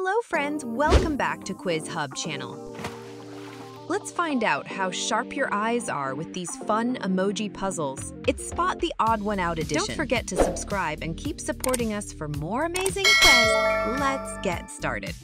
Hello friends, welcome back to Quiz Hub channel. Let's find out how sharp your eyes are with these fun emoji puzzles. It's Spot the Odd One Out edition. Don't forget to subscribe and keep supporting us for more amazing quiz. Let's get started.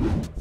you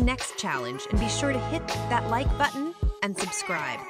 next challenge and be sure to hit that like button and subscribe.